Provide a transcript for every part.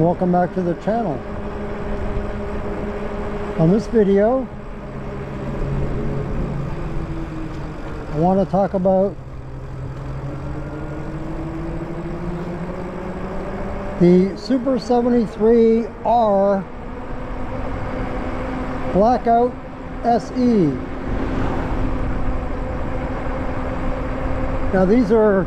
and welcome back to the channel. On this video I want to talk about the Super 73R Blackout SE. Now these are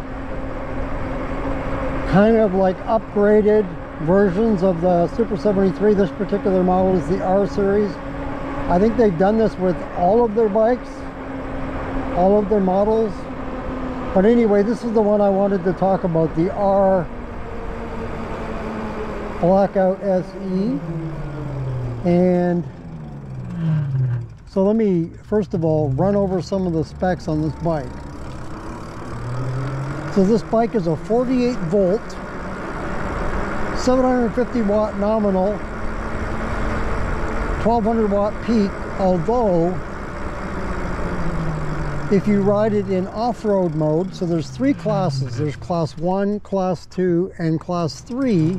kind of like upgraded versions of the Super 73. This particular model is the R series. I think they've done this with all of their bikes, all of their models. But anyway, this is the one I wanted to talk about, the R Blackout SE. And so let me, first of all, run over some of the specs on this bike. So this bike is a 48 volt, 750 watt nominal, 1200 watt peak, although if you ride it in off-road mode, so there's three classes. There's class one, class two, and class three.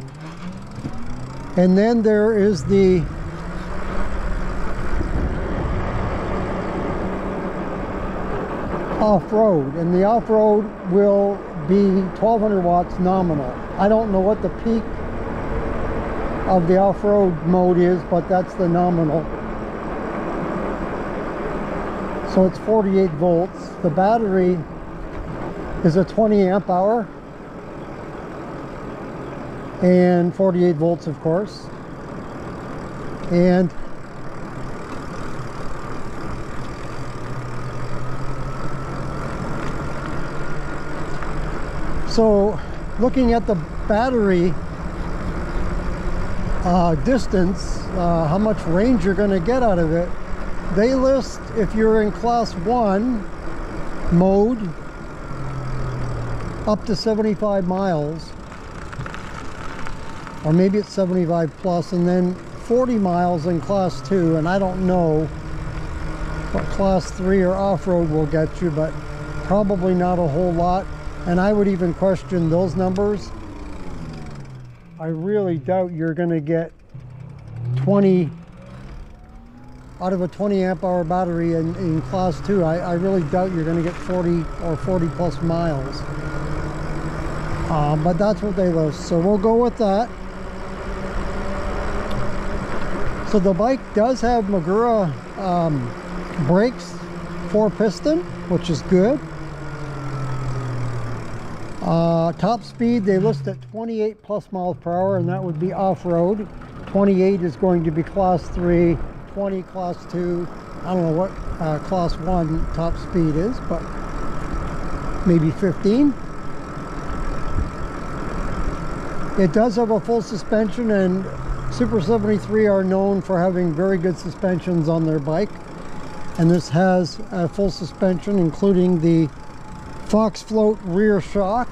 And then there is the off-road and the off-road will be 1200 watts nominal I don't know what the peak of the off-road mode is but that's the nominal. So it's 48 volts. The battery is a 20 amp hour. And 48 volts of course. And So looking at the battery uh, distance, uh, how much range you're going to get out of it, they list if you're in class 1 mode up to 75 miles or maybe it's 75 plus and then 40 miles in class 2 and I don't know what class 3 or off-road will get you but probably not a whole lot and I would even question those numbers. I really doubt you're going to get 20 out of a 20 amp hour battery in, in class 2. I, I really doubt you're going to get 40 or 40 plus miles. Uh, but that's what they list. So we'll go with that. So the bike does have Magura um, brakes, four piston, which is good. Uh, top speed, they list at 28 plus miles per hour, and that would be off-road. 28 is going to be class 3, 20 class 2. I don't know what uh, class 1 top speed is, but maybe 15. It does have a full suspension, and Super 73 are known for having very good suspensions on their bike. And this has a full suspension, including the Fox Float rear shock.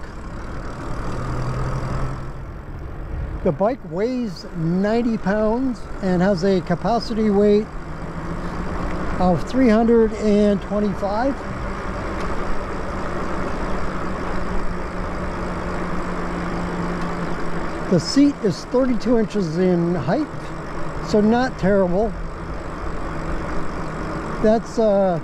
The bike weighs 90 pounds and has a capacity weight of 325. The seat is 32 inches in height, so not terrible. That's uh,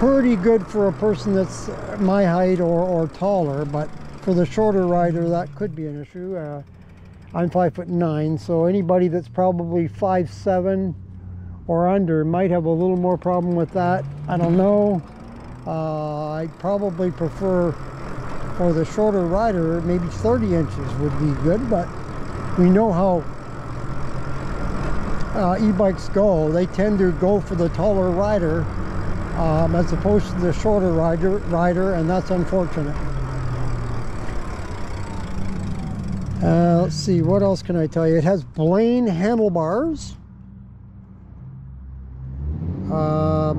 pretty good for a person that's my height or, or taller, but for the shorter rider, that could be an issue. Uh, I'm five foot nine, so anybody that's probably five seven or under might have a little more problem with that. I don't know. Uh, I'd probably prefer for the shorter rider, maybe 30 inches would be good, but we know how uh, e-bikes go. They tend to go for the taller rider um, as opposed to the shorter rider, rider and that's unfortunate. Uh, let's see, what else can I tell you? It has Blaine handlebars. Um,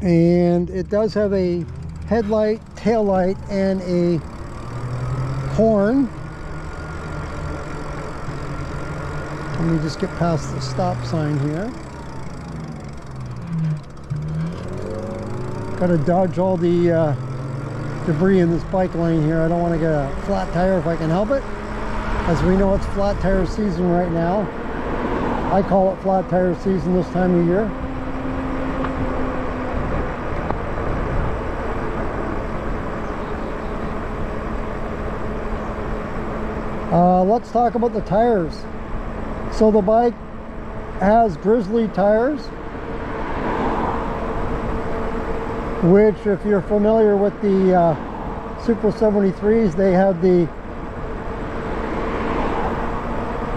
and it does have a headlight, tail light, and a horn. Let me just get past the stop sign here. Got to dodge all the uh, debris in this bike lane here. I don't want to get a flat tire if I can help it. As we know, it's flat tire season right now. I call it flat tire season this time of year. Uh, let's talk about the tires. So the bike has Grizzly tires, which if you're familiar with the uh, Super 73s, they have the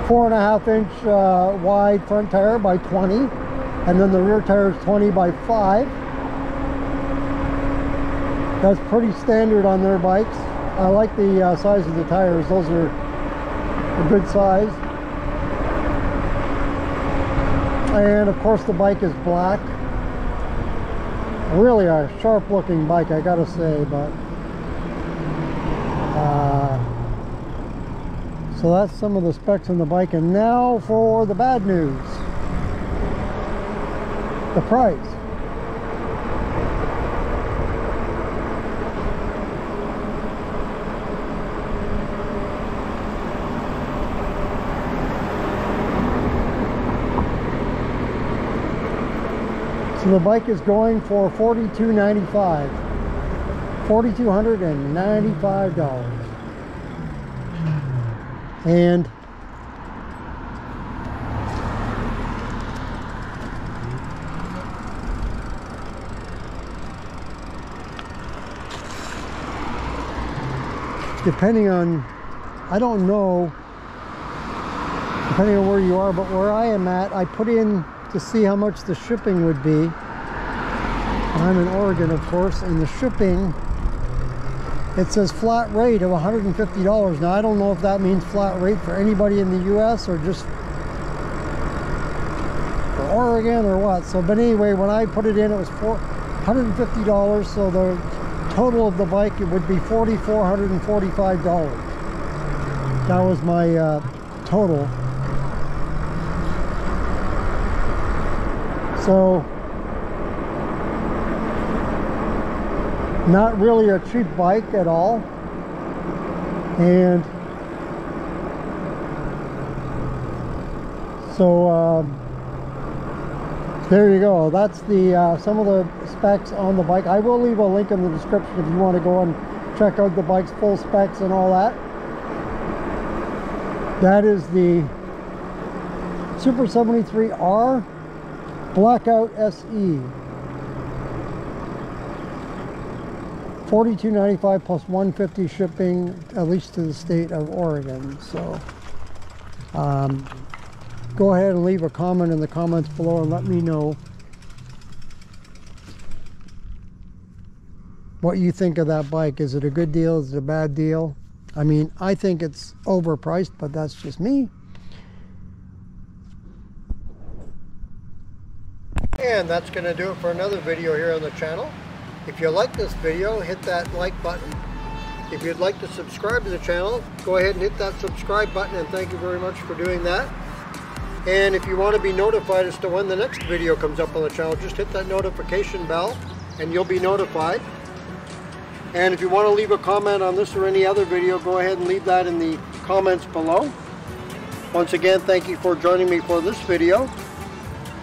four and a half inch uh, wide front tire by 20 and then the rear tire is 20 by 5 that's pretty standard on their bikes. I like the uh, size of the tires. Those are a good size. And of course the bike is black really a sharp looking bike I gotta say but uh, so that's some of the specs on the bike. And now for the bad news. The price. So the bike is going for $42.95. $4,295 and depending on I don't know depending on where you are but where I am at I put in to see how much the shipping would be I'm in Oregon of course and the shipping it says flat rate of $150. Now I don't know if that means flat rate for anybody in the US or just for Oregon or what. So, but anyway, when I put it in, it was $150. So the total of the bike, it would be $4,445. That was my uh, total. So not really a cheap bike at all. And so um, there you go. That's the uh, some of the specs on the bike. I will leave a link in the description if you want to go and check out the bike's full specs and all that. That is the Super 73R Blackout SE 42.95 plus 150 shipping at least to the state of Oregon so um, go ahead and leave a comment in the comments below and let me know what you think of that bike. Is it a good deal? Is it a bad deal? I mean I think it's overpriced but that's just me and that's going to do it for another video here on the channel if you like this video, hit that like button. If you'd like to subscribe to the channel, go ahead and hit that subscribe button and thank you very much for doing that. And if you want to be notified as to when the next video comes up on the channel, just hit that notification bell and you'll be notified. And if you want to leave a comment on this or any other video, go ahead and leave that in the comments below. Once again, thank you for joining me for this video.